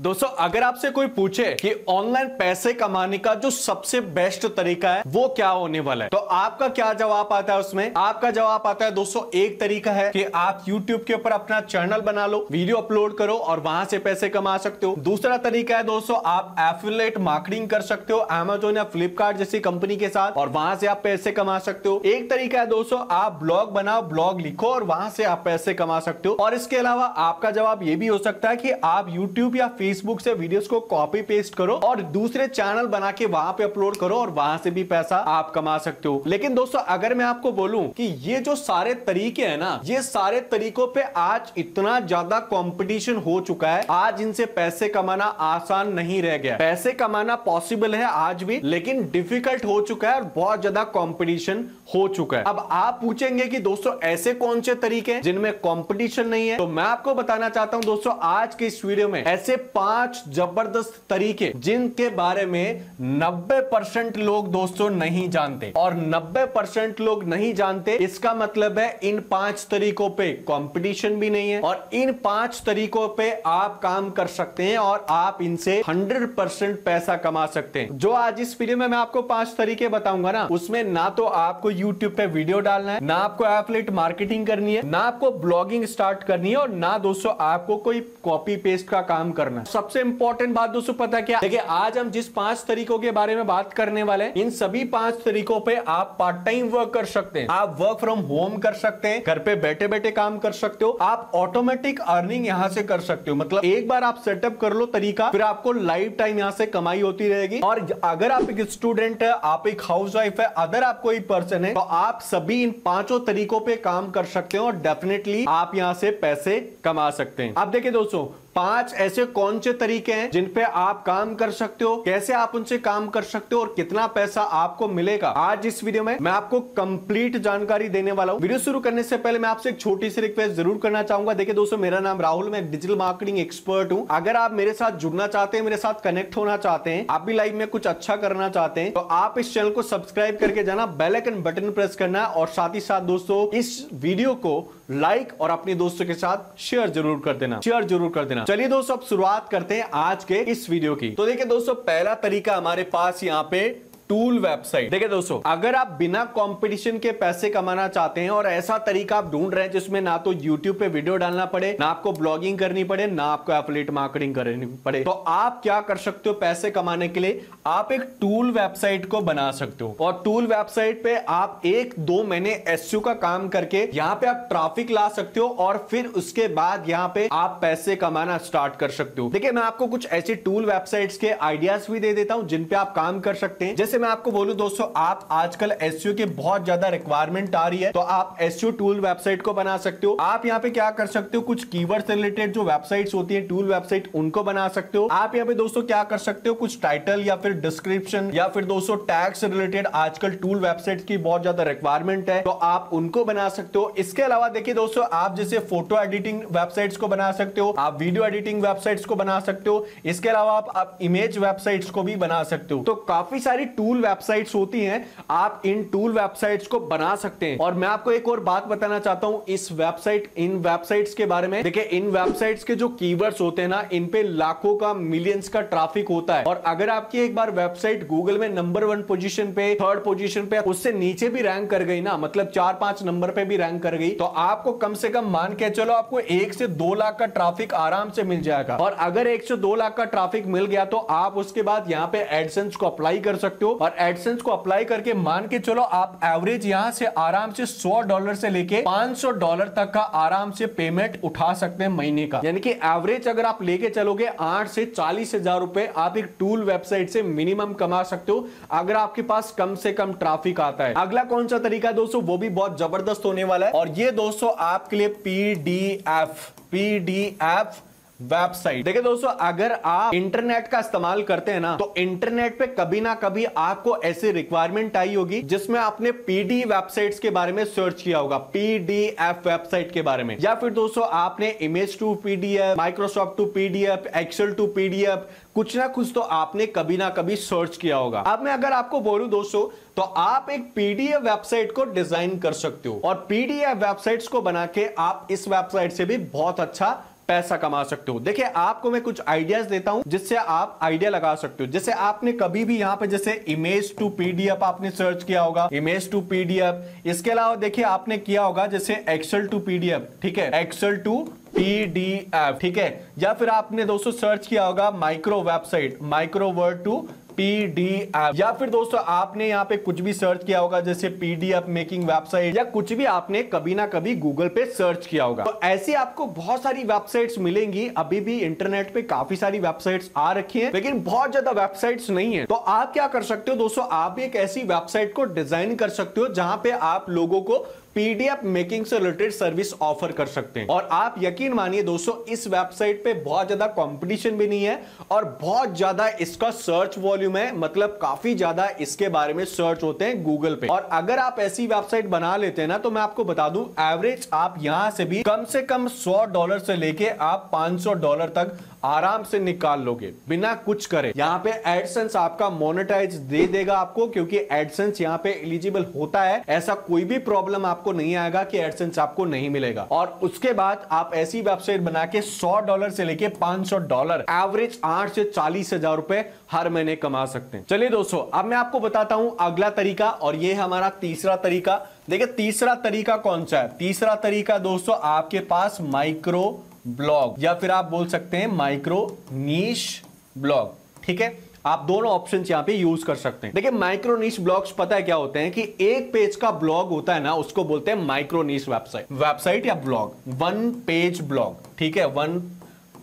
दोस्तों, अगर आपसे कोई पूछे कि ऑनलाइन पैसे कमाने का जो सबसे बेस्ट तरीका है, वो क्या होने वाला है? तो आपका क्या जवाब आता है उसमें? आपका जवाब आता है, दोस्तों, एक तरीका है कि आप YouTube के ऊपर अपना चैनल बना लो, वीडियो अपलोड करो और वहाँ से पैसे कमा सकते हो। दूसरा तरीका है, दोस्तों, आप एफिलेट मार्केटिंग कर सकते हो एमेजोन या फ्लिपकार्ट जैसी कंपनी के साथ, और वहाँ से आप पैसे कमा सकते हो। एक तरीका है, दोस्तों, आप ब्लॉग बनाओ ब्लॉग लिखो और वहाँ से आप पैसे कमा सकते हो। और इसके अलावा आपका जवाब ये भी हो सकता है कि आप यूट्यूब या फेसबुक से वीडियोस को कॉपी पेस्ट करो और दूसरे चैनल बना के वहाँ पे अपलोड करो और वहाँ से भी पैसा आप कमा सकते हो। लेकिन दोस्तों, अगर मैं आपको बोलूँ कि ये जो सारे तरीके हैं ना, ये सारे तरीकों पे आज इतना ज़्यादा कंपटीशन हो चुका है, आज इनसे पैसे कमाना आसान नहीं रह गया। पैसे कमाना पॉसिबल है आज भी, लेकिन डिफ़िकल्ट हो चुका है और बहुत ज़्यादा कंपटीशन हो चुका है। अब आप पूछेंगे कि दोस्तों, ऐसे कौन से तरीके जिनमें कंपटीशन नहीं है? तो मैं आपको बताना चाहता हूँ, दोस्तों, आज के इस वीडियो में ऐसे पाँच ज़बरदस्त तरीके जिनके बारे में 90 परसेंट लोग, दोस्तों, नहीं जानते। और 90 परसेंट लोग नहीं जानते, इसका मतलब है इन पाँच तरीकों पे कंपटीशन भी नहीं है और इन पाँच तरीकों पे आप काम कर सकते हैं और आप इनसे 100 परसेंट पैसा कमा सकते हैं। जो आज इस वीडियो में मैं आपको पाँच तरीके बताऊँगा ना, उसमें ना तो आपको यूट्यूब पे वीडियो डालना है। ना आपको एफलेट मार्केटिंग करनी है, ना आपको ब्लॉगिंग स्टार्ट करनी है और ना दोस्तों आपको कोई कॉपी पेस्ट का काम करना है। सबसे इंपॉर्टेंट बात दोस्तों पता क्या? देखिए, आज हम जिस पाँच तरीकों के बारे में बात करने वाले इन सभी पाँच तरीकों पे आप पार्ट टाइम वर्क कर सकते हैं। आप वर्क फ्रॉम होम कर सकते हैं, घर पे बैठे बैठे काम कर सकते हो, आप ऑटोमेटिक अर्निंग यहाँ से कर सकते हो। मतलब एक बार आप सेटअप कर लो तरीका, फिर आपको लाइफ टाइम यहाँ से कमाई होती रहेगी। और अगर आप एक स्टूडेंट है, आप एक हाउस वाइफ है, अदर आप कोई पर्सन है। तो आप सभी इन पाँचों तरीकों पे काम कर सकते हैं और डेफिनेटली आप यहाँ से पैसे कमा सकते हैं। आप देखिए दोस्तों पाँच ऐसे कौन से तरीके हैं जिन पे आप काम कर सकते हो, कैसे आप उनसे काम कर सकते हो और कितना पैसा आपको मिलेगा। आज इस वीडियो में मैं आपको कंप्लीट जानकारी देने वाला हूँ। वीडियो शुरू करने से पहले मैं आपसे एक छोटी सी रिक्वेस्ट ज़रूर करना चाहूँगा। देखिए दोस्तों, मेरा नाम राहुल, मैं डिजिटल मार्केटिंग एक्सपर्ट हूँ। अगर आप मेरे साथ जुड़ना चाहते हैं, मेरे साथ कनेक्ट होना चाहते हैं, आप भी लाइफ में कुछ अच्छा करना चाहते हैं तो आप इस चैनल को सब्सक्राइब करके जाना, बेल आइकन बटन प्रेस करना और साथ ही साथ दोस्तों, इस वीडियो को लाइक और अपने दोस्तों के साथ शेयर ज़रूर कर देना। शेयर ज़रूर कर देना। चलिए दोस्तों, अब शुरुआत करते हैं आज के इस वीडियो की। तो देखिए दोस्तों, पहला तरीका हमारे पास यहाँ पे टूल वेबसाइट। देखिए दोस्तों, अगर आप बिना कंपटीशन के पैसे कमाना चाहते हैं और ऐसा तरीका आप ढूंढ रहे हैं जिसमें ना तो यूट्यूब पे वीडियो डालना पड़े, ना आपको ब्लॉगिंग करनी पड़े, ना आपको एफलेट मार्केटिंग करनी पड़े। तो आप क्या कर सकते हो पैसे कमाने के लिए? आप एक टूल वेबसाइट को बना सकते हो। और टूल वेबसाइट पे आप एक दो महीने एस का काम करके यहाँ पे आप ट्रैफ़िक ला सकते हो और फिर उसके बाद यहाँ पे आप पैसे कमाना स्टार्ट कर सकते हो। देखिए, मैं आपको कुछ ऐसी टूल वेबसाइट्स के आइडियाज़ भी दे देता हूँ जिन पे आप काम कर सकते हैं। जैसे मैं आपको बोलूँ दोस्तों आप आजकल एस की बहुत ज़्यादा रिक्वायरमेंट आ रही है तो आप एस टूल वेबसाइट को बना सकते हो। आप यहाँ पे क्या कर सकते हो कुछ कीवर्ड से रिलेटेड जो वेबसाइट होती है टूल वेबसाइट उनको बना सकते हो। आप यहाँ पे दोस्तों क्या कर सकते हो कुछ टाइटल या फिर डिस्क्रिप्शन या फिर दोस्तों टैग से रिलेटेड आजकल टूल वेबसाइट की बहुत ज़्यादा रिक्वायरमेंट है तो आप उनको बना सकते हो। इसके अलावा देखिए दोस्तों आप जैसे फ़ोटो एडिटिंग वेबसाइट्स को बना सकते हो आप वीडियो एडिटिंग वेबसाइट्स को बना सकते हो इसके अलावा आप, आप इमेज वेबसाइट्स को भी बना सकते हो। तो काफ़ी सारी टूल वेबसाइट्स होती हैं, आप इन टूल वेबसाइट्स को बना सकते हैं। और मैं आपको एक और बात बताना चाहता हूँ, इस वेबसाइट, इन वेबसाइट्स के बारे में। देखिए, इन वेबसाइट्स के जो कीवर्ड्स होते हैं ना, इन पे लाखों का मिलियंस का ट्रैफ़िक होता है। और अगर आपकी एक बार वेबसाइट गूगल में नंबर वन पोजीशन पे थर्ड पोजीशन पे, उससे नीचे भी रैंक कर गई ना मतलब चार पाँच नंबर पे भी रैंक कर गई तो आपको कम से कम मान के चलो, आपको एक से दो लाख का ट्रैफ़िक आराम से मिल जाएगा। और अगर एक से दो लाख का ट्रैफ़िक मिल गया तो आप उसके बाद यहाँ पे एडसेंस को अप्लाई कर सकते हो। और एडसेंस को अप्लाई करके मान के चलो आप एवरेज यहाँ से आराम से 100 डॉलर से लेके 500 डॉलर तक का आराम से पेमेंट उठा सकते हैं महीने का। यानी कि एवरेज अगर आप लेके चलोगे आठ से चालीस हज़ार रुपए, आप एक टूल वेबसाइट से मिनिमम कमा सकते हो, अगर आपके पास कम से कम ट्रैफ़िक आता है। अगला कौन सा तरीका दोस्तों? वो भी बहुत ज़बरदस्त होने वाला है। और ये दोस्तों आपके लिए पीडीएफ पीडीएफ वेबसाइट। देखिए दोस्तों, अगर आप इंटरनेट का इस्तेमाल करते हैं ना तो इंटरनेट पे कभी ना कभी आपको ऐसी रिक्वायरमेंट आई होगी, जिसमें आपने पीडी वेबसाइट्स के बारे में सर्च किया होगा पीडीएफ वेबसाइट के बारे में। या फिर दोस्तों, आपने image to PDF Microsoft to PDF Excel to PDF कुछ ना कुछ तो आपने कभी ना कभी सर्च किया होगा। अब मैं अगर आपको बोलूँ दोस्तों तो आप एक पीडीएफ वेबसाइट को डिज़ाइन कर सकते हो। और पीडीएफ वेबसाइट्स को बना के आप इस वेबसाइट से भी बहुत अच्छा पैसा कमा सकते हो। देखिए, आपको मैं कुछ आइडियाज़ देता हूँ जिससे आप आइडिया लगा सकते हो। जैसे आपने कभी भी यहाँ पे जैसे इमेज टू पीडीएफ आपने सर्च किया होगा इमेज टू पीडीएफ इसके अलावा देखिए, आपने किया होगा जैसे एक्सेल टू पीडीएफ ठीक है? एक्सेल टू पीडीएफ ठीक है? या फिर आपने दोस्तों सर्च किया होगा micro website micro Word to PDF या फिर दोस्तों, आपने यहाँ पे कुछ भी सर्च किया होगा, जैसे पीडीएफ मेकिंग वेबसाइट या कुछ भी आपने कभी ना कभी गूगल पे सर्च किया होगा। तो ऐसी आपको बहुत सारी वेबसाइट्स मिलेंगी। अभी भी इंटरनेट पे काफ़ी सारी वेबसाइट्स आ रखी हैं, लेकिन बहुत ज़्यादा वेबसाइट्स नहीं है। तो आप क्या कर सकते हो दोस्तों, आप एक ऐसी वेबसाइट को डिज़ाइन कर सकते हो, जहाँ पे आप लोगों को पीडीएफ मेकिंग से रिलेटेड सर्विस ऑफ़र कर सकते हैं। और आप यकीन मानिए दोस्तों, इस वेबसाइट पे बहुत ज़्यादा कंपटीशन भी नहीं है और बहुत ज़्यादा इसका सर्च वॉल्यूम है। मतलब काफ़ी ज़्यादा इसके बारे में सर्च होते हैं गूगल पे। और अगर आप ऐसी वेबसाइट बना लेते हैं ना तो मैं आपको बता दूँ एवरेज आप यहाँ से भी कम से कम सौ डॉलर से लेके आप पाँच डॉलर तक आराम से निकाल लोगे, बिना कुछ करे। यहाँ पे एडसेंस आपका मोनेटाइज दे देगा आपको, क्योंकि एडसेंस यहाँ पे एलिजिबल होता है। ऐसा कोई भी प्रॉब्लम आपको नहीं आएगा कि एडसेंस आपको नहीं मिलेगा। और उसके बाद आप ऐसी वेबसाइट बना के सौ डॉलर से लेके पाँच डॉलर एवरेज आठ से चालीस हज़ार रुपए हर महीने कमा सकते हैं। चलिए दोस्तों, अब मैं आपको बताता हूँ अगला तरीका, और ये हमारा तीसरा तरीका। देखिए, तीसरा तरीका कौन सा है? तीसरा तरीका दोस्तों, आपके पास माइक्रो ब्लॉग, या फिर आप बोल सकते हैं माइक्रो नीश ब्लॉग, ठीक है? आप दोनों ऑप्शन यहाँ पे यूज़ कर सकते हैं। देखिए, माइक्रो नीश ब्लॉग्स पता है क्या होते हैं कि एक पेज का ब्लॉग होता है ना, उसको बोलते हैं माइक्रो नीश वेबसाइट वेबसाइट या ब्लॉग वन पेज ब्लॉग ठीक है? वन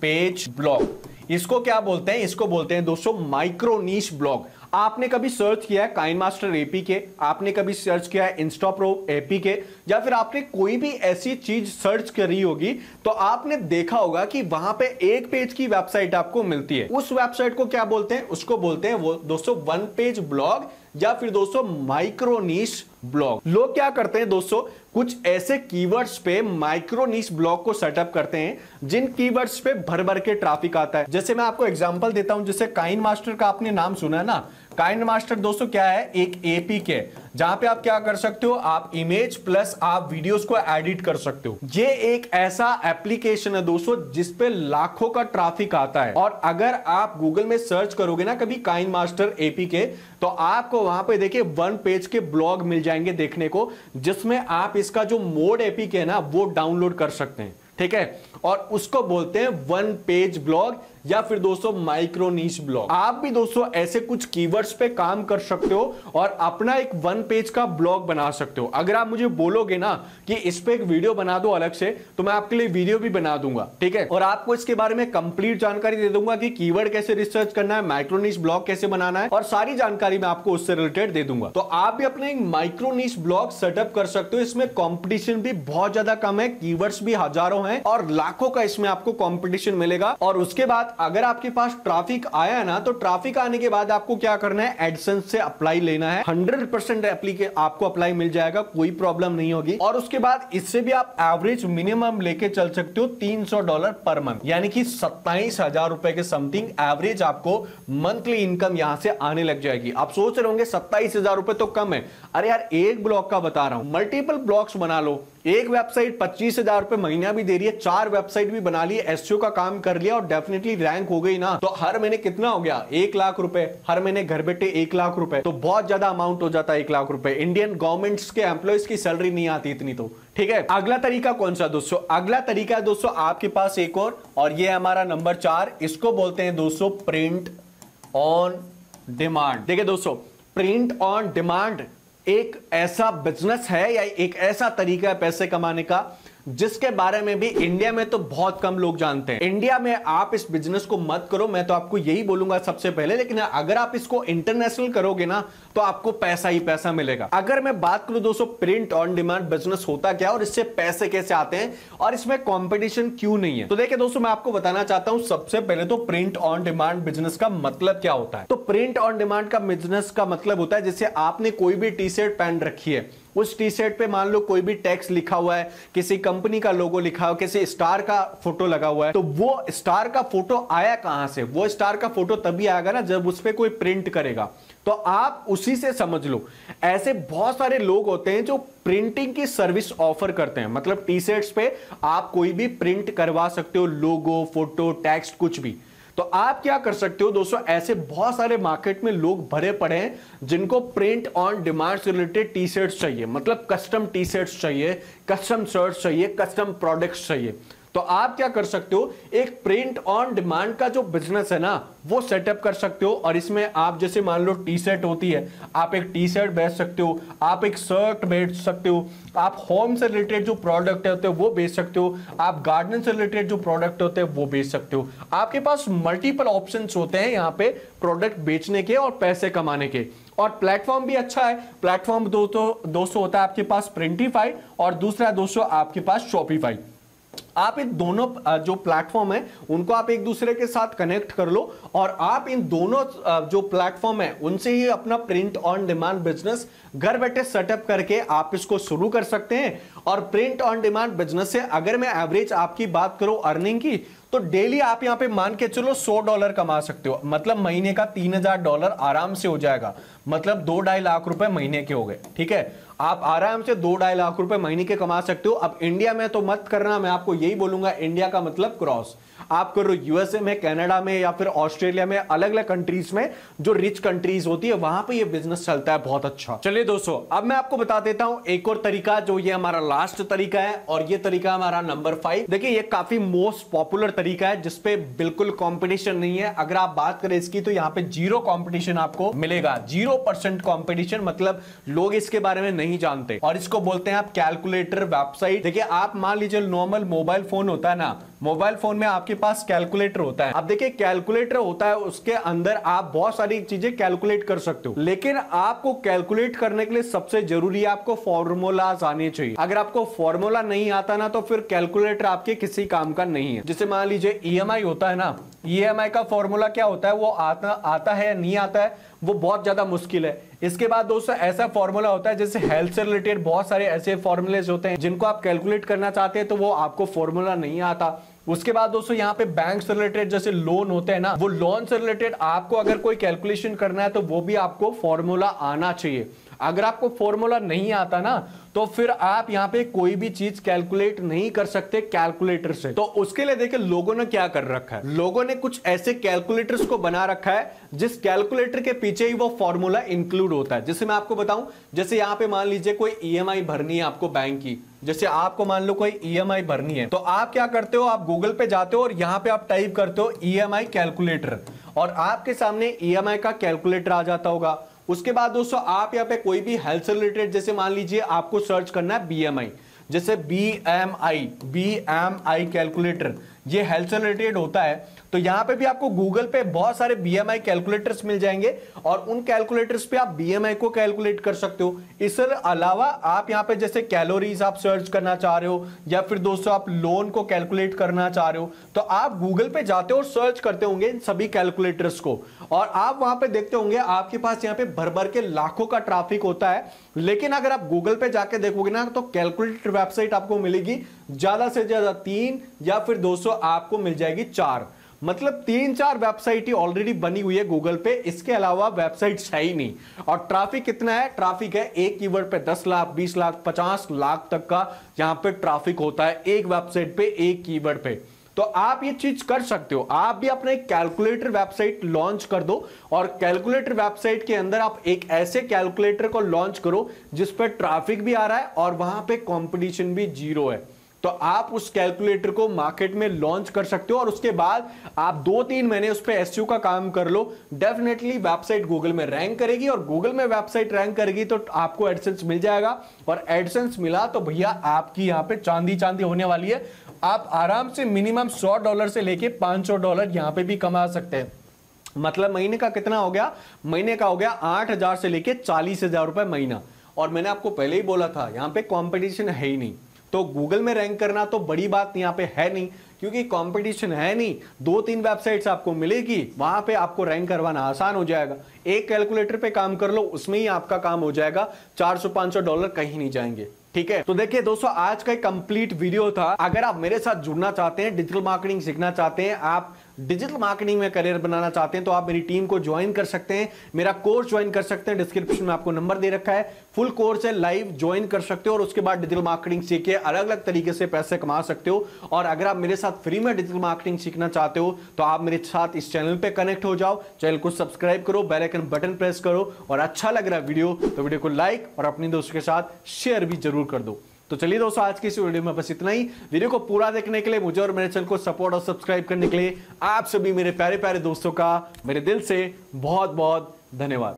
पेज ब्लॉग इसको क्या बोलते हैं? इसको बोलते हैं दोस्तों माइक्रो नीश ब्लॉग। आपने कभी सर्च किया है काइन मास्टर एपी के? आपने कभी सर्च किया है इंस्टा प्रो एपी के? या फिर आपने कोई भी ऐसी चीज़ सर्च करी होगी तो आपने देखा होगा कि वहाँ पे एक पेज की वेबसाइट आपको मिलती है। उस वेबसाइट को क्या बोलते हैं? उसको बोलते हैं वो, दोस्तों वन पेज ब्लॉग या फिर दोस्तों माइक्रोनीस ब्लॉग लोग क्या करते हैं दोस्तों? कुछ ऐसे कीवर्ड्स पे माइक्रोनीस ब्लॉग को सेटअप करते हैं, जिन कीवर्ड्स पे भर भर के ट्रैफ़िक आता है। जैसे मैं आपको एग्जांपल देता हूँ, जैसे काइन मास्टर का आपने नाम सुना है ना? काइंड मास्टर दोस्तों, क्या है? एक एपी के। जहाँ पे आप क्या कर सकते हो, आप इमेज प्लस आप वीडियोस को एडिट कर सकते हो। ये एक ऐसा एप्लीकेशन है दोस्तों, जिसपे लाखों का ट्रैफ़िक आता है। और अगर आप गूगल में सर्च करोगे ना कभी काइन मास्टर एपी के तो आपको वहाँ पे देखिए वन पेज के ब्लॉग मिल जाएँगे देखने को, जिसमें आप इसका जो मोड एपी के है ना, वो डाउनलोड कर सकते हैं। ठीक है? और उसको बोलते हैं वन पेज ब्लॉग या फिर दोस्तों माइक्रो नीच ब्लॉग आप भी दोस्तों ऐसे कुछ कीवर्ड्स पे काम कर सकते हो और अपना एक वन पेज का ब्लॉग बना सकते हो। अगर आप मुझे बोलोगे ना कि इस पे एक वीडियो बना दो अलग से तो मैं आपके लिए वीडियो भी बना दूँगा, ठीक है? और आपको इसके बारे में कंप्लीट जानकारी दे दूँगा कि कीवर्ड कैसे रिसर्च करना है माइक्रोनिश ब्लॉग कैसे बनाना है, और सारी जानकारी मैं आपको उससे रिलेटेड दे दूँगा। तो आप भी अपने माइक्रोनिश ब्लॉग सेटअप कर सकते हो। इसमें कॉम्पिटिशन भी बहुत ज़्यादा कम है कीवर्ड्स भी हज़ारों हैं, और लाखों का इसमें आपको कॉम्पिटिशन मिलेगा। और उसके बाद अगर आपके पास ट्रैफ़िक आया ना तो ट्रैफ़िक आने के बाद आपको क्या करना है? एडसेंस से अप्लाई लेना है। हंड्रेड परसेंट आपको अप्लाई मिल जाएगा, कोई प्रॉब्लम नहीं होगी। और उसके बाद इससे भी आप एवरेज मिनिमम लेके चल सकते हो तीन सौ डॉलर पर मंथ यानी कि सत्ताईस रुपए के समथिंग एवरेज आपको मंथली इनकम यहाँ से आने लग जाएगी। आप सोच रहे होंगे, सत्ताईस रुपए तो कम है। अरे यार, एक ब्लॉक का बता रहा हूँ। मल्टीपल ब्लॉक्स बना लो। एक वेबसाइट पच्चीस हज़ार रुपए महीना भी दे रही है, चार वेबसाइट भी बना ली एस का काम कर लिया और डेफिनेटली रैंक हो गई ना। तो हर महीने कितना हो गया? एक लाख रुपए। हर महीने घर बैठे एक लाख रुपए। तो बहुत ज़्यादा अमाउंट हो जाता है एक लाख रुपए। इंडियन गवर्नमेंट के एम्प्लॉयज़ की सैलरी नहीं आती इतनी तो। ठीक है? अगला तरीका कौन सा दोस्तों? अगला तरीका है दोस्तों, आपके पास एक और और ये हमारा नंबर चार। इसको बोलते हैं दोस्तों प्रिंट ऑन डिमांड देखिए दोस्तों प्रिंट ऑन डिमांड एक ऐसा बिज़नेस है या एक ऐसा तरीका है पैसे कमाने का जिसके बारे में भी इंडिया में तो बहुत कम लोग जानते हैं। इंडिया में आप इस बिज़नेस को मत करो, मैं तो आपको यही बोलूँगा सबसे पहले, लेकिन अगर आप इसको इंटरनेशनल करोगे ना तो आपको पैसा ही पैसा मिलेगा। अगर मैं बात करूँ दोस्तों प्रिंट ऑन डिमांड बिज़नेस होता क्या और इससे पैसे कैसे आते हैं और इसमें कॉम्पिटिशन क्यों नहीं है? तो देखिए दोस्तों, मैं आपको बताना चाहता हूँ, सबसे पहले तो प्रिंट ऑन डिमांड बिज़नेस का मतलब क्या होता है? तो प्रिंट ऑन डिमांड का बिज़नेस का मतलब होता है, जैसे आपने कोई भी टी शर्ट पहन रखी है उस टी शर्ट पे मान लो कोई भी टेक्स्ट लिखा हुआ है, किसी कंपनी का लोगो लिखा हुआ किसी स्टार का फ़ोटो लगा हुआ है तो वो स्टार का फ़ोटो आया कहाँ से? वो स्टार का फ़ोटो तभी आएगा ना जब उस पर कोई प्रिंट करेगा। तो आप उसी से समझ लो। ऐसे बहुत सारे लोग होते हैं जो प्रिंटिंग की सर्विस ऑफ़र करते हैं। मतलब टी शर्ट्स पे आप कोई भी प्रिंट करवा सकते हो, लोगो, फ़ोटो, टेक्स्ट, कुछ भी। तो आप क्या कर सकते हो दोस्तों, ऐसे बहुत सारे मार्केट में लोग भरे पड़े हैं जिनको प्रिंट ऑन डिमांड से रिलेटेड टी शर्ट्स चाहिए। मतलब कस्टम टी शर्ट्स चाहिए कस्टम शर्ट्स चाहिए कस्टम प्रोडक्ट्स चाहिए। तो आप क्या कर सकते हो, एक प्रिंट ऑन डिमांड का जो बिज़नेस है ना, वो सेटअप कर सकते हो। और इसमें आप जैसे मान लो टी शर्ट होती है, आप एक टी शर्ट बेच सकते हो, आप एक शर्ट बेच सकते हो, आप होम से रिलेटेड जो प्रोडक्ट होते हैं, वो बेच सकते हो, आप गार्डन से रिलेटेड जो प्रोडक्ट होते हैं, वो बेच सकते हो। आपके पास मल्टीपल ऑप्शन होते हैं यहाँ पे प्रोडक्ट बेचने के और पैसे कमाने के। और प्लेटफॉर्म भी अच्छा है। प्लेटफॉर्म दो तो दोस्तों होता है आपके पास प्रिंटीफाई और दूसरा दोस्तों आपके पास शॉपिफाई आप इन दोनों जो प्लेटफॉर्म है, उनको आप एक दूसरे के साथ कनेक्ट कर लो और आप इन दोनों जो प्लेटफॉर्म है, उनसे ही अपना प्रिंट ऑन डिमांड बिज़नेस घर बैठे सेटअप करके आप इसको शुरू कर सकते हैं। और प्रिंट ऑन डिमांड बिज़नेस से अगर मैं एवरेज आपकी बात करूँ अर्निंग की तो डेली आप यहाँ पे मान के चलो 100 डॉलर कमा सकते हो। मतलब महीने का 3000 डॉलर आराम से हो जाएगा। मतलब दो ढाई लाख रुपए महीने के हो गए, ठीक है? आप आराम से दो ढाई लाख रुपए महीने के कमा सकते हो। अब इंडिया में तो मत करना, मैं आपको यही बोलूँगा, इंडिया का मतलब क्रॉस। आप करो यूएसए में कनाडा में या फिर ऑस्ट्रेलिया में अलग अलग कंट्रीज़ में जो रिच कंट्रीज़ होती है, वहाँ पे ये बिज़नेस चलता है बहुत अच्छा। चलिए दोस्तों, अब मैं आपको बता देता हूँ एक और तरीका जो ये हमारा लास्ट तरीका है और ये तरीका हमारा नंबर फाइव देखिए, ये काफ़ी मोस्ट पॉपुलर तरीका है जिसपे बिल्कुल कॉम्पिटिशन नहीं है। अगर आप बात करें इसकी तो यहाँ पे ज़ीरो कॉम्पिटिशन आपको मिलेगा। ज़ीरो परसेंट मतलब लोग इसके बारे में नहीं जानते। और इसको बोलते हैं आप कैलकुलेटर वेबसाइट देखिए, आप मान लीजिए नॉर्मल मोबाइल फ़ोन होता है ना मोबाइल फ़ोन में आपके पास कैलकुलेटर होता है। अब देखिए कैलकुलेटर होता है, उसके अंदर आप बहुत सारी चीज़ें कैलकुलेट कर सकते हो। लेकिन आपको कैलकुलेट करने के लिए सबसे ज़रूरी आपको फॉर्मूलाज आने चाहिए। अगर आपको फॉर्मूला नहीं आता ना तो फिर कैलकुलेटर आपके किसी काम का नहीं है। जैसे मान लीजिए ई होता है ना ई का फॉर्मूला क्या होता है? वो आता आता है या नहीं आता है? वो बहुत ज़्यादा मुश्किल है। इसके बाद दोस्तों, ऐसा फॉर्मूला होता है, जैसे हेल्थ से रिलेटेड बहुत सारे ऐसे फॉर्मूले होते हैं, जिनको आप कैलकुलेट करना चाहते हैं तो वो आपको फॉर्मूला नहीं आता। उसके बाद दोस्तों यहाँ पे बैंक से रिलेटेड जैसे लोन होते हैं ना, वो लोन से रिलेटेड आपको अगर कोई कैलकुलेशन करना है तो वो भी आपको फॉर्मूला आना चाहिए। अगर आपको फॉर्मूला नहीं आता ना तो फिर आप यहाँ पे कोई भी चीज़ कैलकुलेट नहीं कर सकते कैलकुलेटर से। तो उसके लिए देखिए, लोगों ने क्या कर रखा है? लोगों ने कुछ ऐसे कैलकुलेटर्स को बना रखा है, जिस कैलकुलेटर के पीछे ही वो फॉर्मूला इंक्लूड होता है। जैसे मैं आपको बताऊँ, जैसे यहाँ पे मान लीजिए कोई ईएमआई भरनी है आपको बैंक की। जैसे आपको मान लो कोई ईएमआई भरनी है तो आप क्या करते हो? आप गूगल पे जाते हो और यहाँ पे आप टाइप करते हो ईएमआई कैलकुलेटर और आपके सामने ईएमआई का कैलकुलेटर आ जाता होगा। उसके बाद दोस्तों, आप यहाँ पे कोई भी हेल्थ से रिलेटेड जैसे मान लीजिए आपको सर्च करना है बीएमआई जैसे B M I B M I calculator ये हेल्थ से रिलेटेड होता है तो यहाँ पे भी आपको गूगल पे बहुत सारे बीएमआई कैलकुलेटर्स मिल जाएँगे और उन कैलकुलेटर्स पे आप बीएमआई को कैलकुलेट कर सकते हो। इसके अलावा आप यहाँ पे जैसे कैलोरीज आप सर्च करना चाह रहे हो या फिर दोस्तों आप लोन को कैलकुलेट करना चाह रहे हो तो आप गूगल पे जाते हो और सर्च करते होंगे इन सभी कैलकुलेटर्स को। और आप वहाँ पे देखते होंगे, आपके पास यहाँ पे भर भर के लाखों का ट्राफिक होता है, लेकिन अगर आप गूगल पे जाके देखोगे ना तो कैलकुलेटर वेबसाइट आपको मिलेगी, ज़्यादा से ज़्यादा तीन या फिर दोस्तों आपको मिल जाएगी चार। मतलब तीन चार वेबसाइट ही ऑलरेडी बनी हुई है गूगल पे, इसके अलावा वेबसाइट है ही नहीं। और ट्रैफ़िक कितना है? ट्रैफ़िक है एक कीवर्ड पे दस लाख, बीस लाख, पचास लाख तक का यहाँ पे ट्रैफ़िक होता है एक वेबसाइट पे, एक कीवर्ड पे। तो आप ये चीज़ कर सकते हो। आप भी अपना कैलकुलेटर वेबसाइट लॉन्च कर दो और कैलकुलेटर वेबसाइट के अंदर आप एक ऐसे कैलकुलेटर को लॉन्च करो जिस पर ट्रैफ़िक भी आ रहा है और वहाँ पे कंपटीशन भी ज़ीरो है। तो आप उस कैलकुलेटर को मार्केट में लॉन्च कर सकते हो और उसके बाद आप दो तीन महीने उस पर एस का काम कर लो। डेफिनेटली वेबसाइट गूगल में रैंक करेगी और गूगल में वेबसाइट रैंक करेगी तो आपको एडसेंस मिल जाएगा। और एडसेंस मिला तो भैया आपकी यहाँ पे चांदी चांदी होने वाली है। आप आराम से मिनिमम सौ डॉलर से लेके पाँच सौ डॉलर यहाँ पे भी कमा सकते हैं। मतलब महीने का कितना हो गया? महीने का हो गया आठ हज़ार से लेके चालीस हज़ार रुपए महीना। और मैंने आपको पहले ही बोला था, यहाँ पे कंपटीशन है ही नहीं। तो गूगल में रैंक करना तो बड़ी बात यहाँ पे है नहीं, क्योंकि कंपटीशन है नहीं। दो तीन वेबसाइट्स आपको मिलेगी, वहाँ पे आपको रैंक करवाना आसान हो जाएगा। एक कैलकुलेटर पे काम कर लो, उसमें ही आपका काम हो जाएगा। 400-500 डॉलर कहीं नहीं जाएँगे, ठीक है? तो देखिए दोस्तों, आज का एक कंप्लीट वीडियो था। अगर आप मेरे साथ जुड़ना चाहते हैं डिजिटल मार्केटिंग सीखना चाहते हैं, आप डिजिटल मार्केटिंग में करियर बनाना चाहते हैं तो आप मेरी टीम को ज्वाइन कर सकते हैं। मेरा कोर्स ज्वाइन कर सकते हैं। डिस्क्रिप्शन में आपको नंबर दे रखा है। फुल कोर्स है लाइव ज्वाइन कर सकते हो और उसके बाद डिजिटल मार्केटिंग सीख के अलग अलग तरीके से पैसे कमा सकते हो। और अगर आप मेरे साथ फ्री में डिजिटल मार्केटिंग सीखना चाहते हो तो आप मेरे साथ इस चैनल पर कनेक्ट हो जाओ। चैनल को सब्सक्राइब करो बेल आइकन बटन प्रेस करो और अच्छा लग रहा है वीडियो तो वीडियो को लाइक और अपने दोस्तों के साथ शेयर भी ज़रूर कर दो। तो चलिए दोस्तों, आज की इस वीडियो में बस इतना ही। वीडियो को पूरा देखने के लिए मुझे और मेरे चैनल को सपोर्ट और सब्सक्राइब करने के लिए आप सभी मेरे प्यारे प्यारे दोस्तों का मेरे दिल से बहुत बहुत धन्यवाद।